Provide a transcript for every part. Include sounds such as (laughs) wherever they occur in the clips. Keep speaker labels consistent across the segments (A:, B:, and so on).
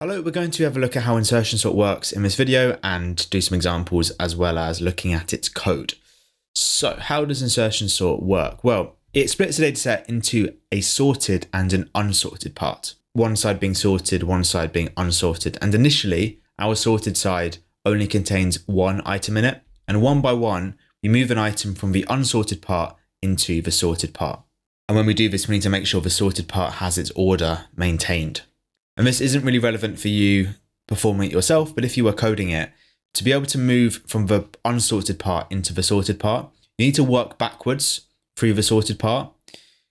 A: Hello, we're going to have a look at how insertion sort works in this video and do some examples as well as looking at its code. So how does insertion sort work? Well, it splits a dataset into a sorted and an unsorted part. One side being sorted, one side being unsorted. And initially, our sorted side only contains one item in it. And one by one, we move an item from the unsorted part into the sorted part. And when we do this, we need to make sure the sorted part has its order maintained. And this isn't really relevant for you performing it yourself, but if you were coding it, to be able to move from the unsorted part into the sorted part, you need to work backwards through the sorted part,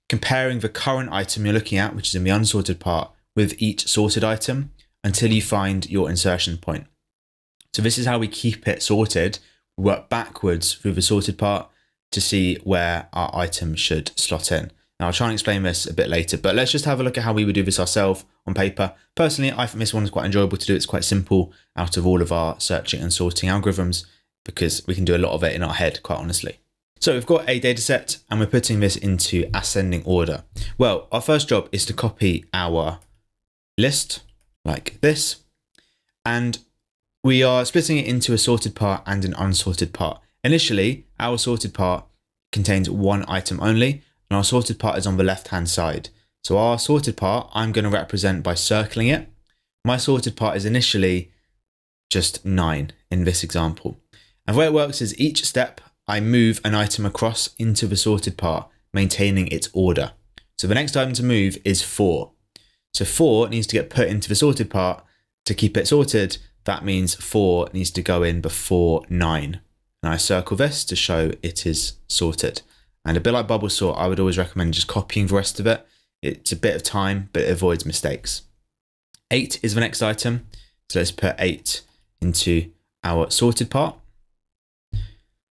A: comparing the current item you're looking at, which is in the unsorted part, with each sorted item until you find your insertion point. So this is how we keep it sorted. Work backwards through the sorted part to see where our item should slot in. Now I'll try and explain this a bit later, but let's just have a look at how we would do this ourselves on paper. Personally, I think this one is quite enjoyable to do. It's quite simple out of all of our searching and sorting algorithms because we can do a lot of it in our head, quite honestly. So we've got a data set and we're putting this into ascending order. Well, our first job is to copy our list like this. And we are splitting it into a sorted part and an unsorted part. Initially, our sorted part contains one item only and our sorted part is on the left hand side. So our sorted part, I'm going to represent by circling it. My sorted part is initially just nine in this example. And the way it works is each step, I move an item across into the sorted part, maintaining its order. So the next item to move is four. So four needs to get put into the sorted part to keep it sorted. That means four needs to go in before nine. And I circle this to show it is sorted. And a bit like bubble sort, I would always recommend just copying the rest of it. It's a bit of time, but it avoids mistakes. Eight is the next item. So let's put eight into our sorted part.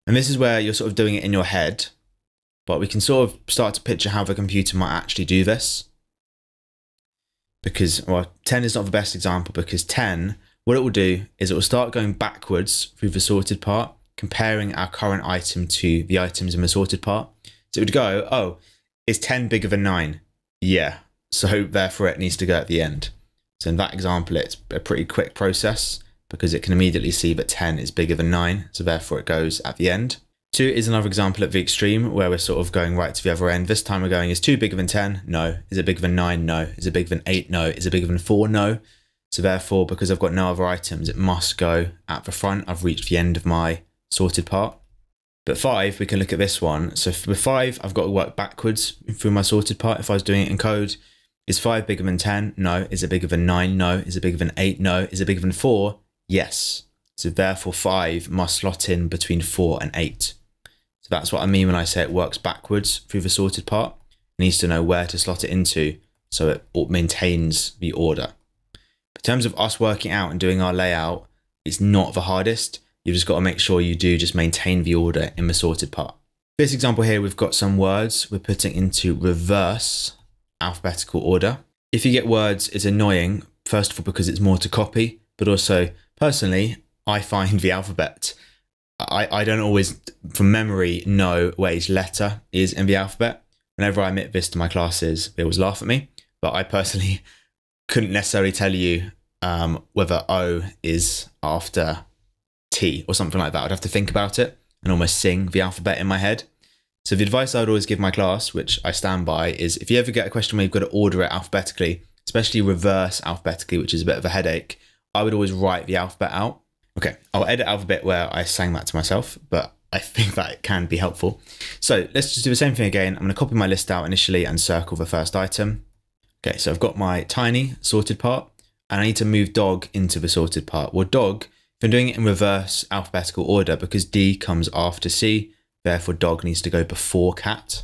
A: And this is where you're sort of doing it in your head, but we can sort of start to picture how the computer might actually do this. Because, well, 10 is not the best example because 10, what it will do is it will start going backwards through the sorted part, comparing our current item to the items in the sorted part. So it would go, oh, is 10 bigger than 9? Yeah. So therefore it needs to go at the end. So in that example, it's a pretty quick process because it can immediately see that 10 is bigger than 9. So therefore it goes at the end. 2 is another example at the extreme where we're sort of going right to the other end. This time we're going, is 2 bigger than 10? No. Is it bigger than 9? No. Is it bigger than 8? No. Is it bigger than 4? No. So therefore, because I've got no other items, it must go at the front. I've reached the end of my sorted part. But five, we can look at this one. So with five, I've got to work backwards through my sorted part. If I was doing it in code, is five bigger than 10? No. Is it bigger than nine? No. Is it bigger than eight? No. Is it bigger than four? Yes. So therefore five must slot in between four and eight. So that's what I mean when I say it works backwards through the sorted part. It needs to know where to slot it into so it maintains the order. in terms of us working out and doing our layout, it's not the hardest You've just got to make sure you do just maintain the order in the sorted part. This example here, we've got some words we're putting into reverse alphabetical order. If you get words, it's annoying, first of all, because it's more to copy, but also personally, I find the alphabet, I, I don't always from memory know where each letter is in the alphabet. Whenever I admit this to my classes, they always laugh at me, but I personally (laughs) couldn't necessarily tell you um, whether O is after T or something like that. I'd have to think about it and almost sing the alphabet in my head. So the advice I would always give my class, which I stand by, is if you ever get a question where you've got to order it alphabetically, especially reverse alphabetically, which is a bit of a headache, I would always write the alphabet out. Okay, I'll edit alphabet where I sang that to myself, but I (laughs) think that can be helpful. So let's just do the same thing again. I'm going to copy my list out initially and circle the first item. Okay, so I've got my tiny sorted part and I need to move dog into the sorted part. Well, dog I'm doing it in reverse alphabetical order, because D comes after C, therefore dog needs to go before cat.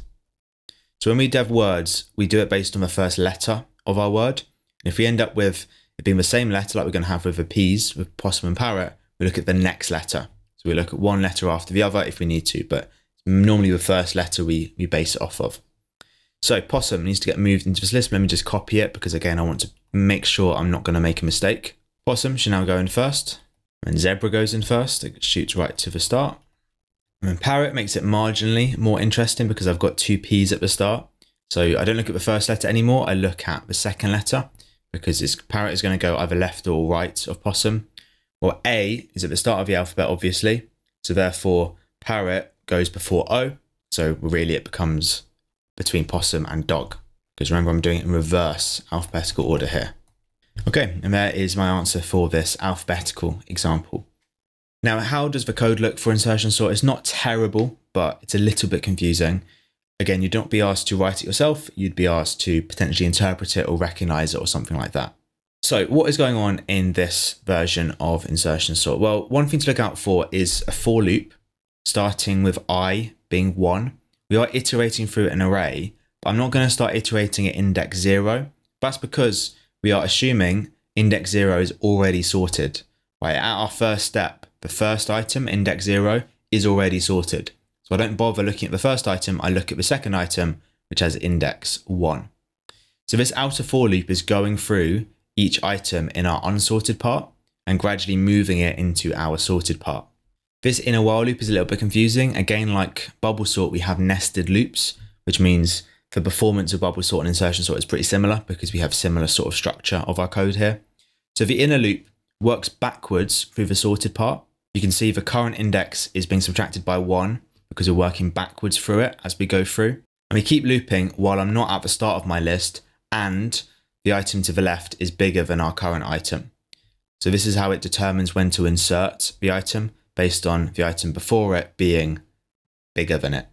A: So when we dev words, we do it based on the first letter of our word. And if we end up with it being the same letter like we're going to have with the peas, with possum and parrot, we look at the next letter. So we look at one letter after the other if we need to, but normally the first letter we, we base it off of. So possum needs to get moved into this list. Let me just copy it because again, I want to make sure I'm not going to make a mistake. Possum should now go in first. And zebra goes in first, it shoots right to the start. And then parrot makes it marginally more interesting because I've got two P's at the start. So I don't look at the first letter anymore, I look at the second letter because this parrot is going to go either left or right of possum. Well, A is at the start of the alphabet, obviously. So therefore, parrot goes before O. So really it becomes between possum and dog. Because remember, I'm doing it in reverse alphabetical order here. Okay, and there is my answer for this alphabetical example. Now, how does the code look for insertion sort? It's not terrible, but it's a little bit confusing. Again, you'd not be asked to write it yourself, you'd be asked to potentially interpret it or recognize it or something like that. So what is going on in this version of insertion sort? Well, one thing to look out for is a for loop starting with i being 1. We are iterating through an array, but I'm not going to start iterating at index 0. That's because we are assuming index 0 is already sorted. Right, at our first step, the first item, index 0, is already sorted. So I don't bother looking at the first item, I look at the second item, which has index 1. So this outer for loop is going through each item in our unsorted part and gradually moving it into our sorted part. This inner while loop is a little bit confusing. Again, like bubble sort, we have nested loops, which means the performance of bubble sort and insertion sort is pretty similar because we have similar sort of structure of our code here. So the inner loop works backwards through the sorted part. You can see the current index is being subtracted by one because we're working backwards through it as we go through. And we keep looping while I'm not at the start of my list and the item to the left is bigger than our current item. So this is how it determines when to insert the item based on the item before it being bigger than it.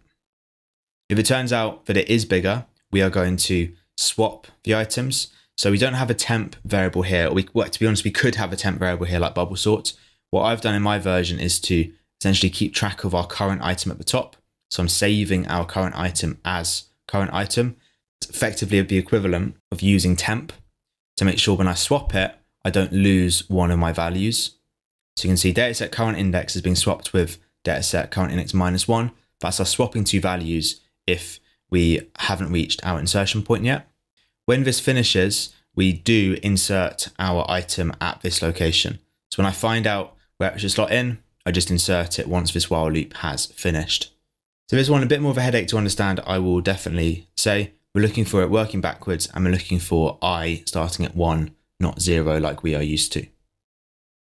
A: If it turns out that it is bigger, we are going to swap the items. So we don't have a temp variable here. We, well, to be honest, we could have a temp variable here like bubble sort. What I've done in my version is to essentially keep track of our current item at the top. So I'm saving our current item as current item. It's effectively the equivalent of using temp to make sure when I swap it, I don't lose one of my values. So you can see dataset current index is being swapped with dataset current index minus one. That's us swapping two values if we haven't reached our insertion point yet. When this finishes, we do insert our item at this location. So when I find out where it should slot in, I just insert it once this while loop has finished. So this one a bit more of a headache to understand, I will definitely say. We're looking for it working backwards and we're looking for i starting at one, not zero like we are used to.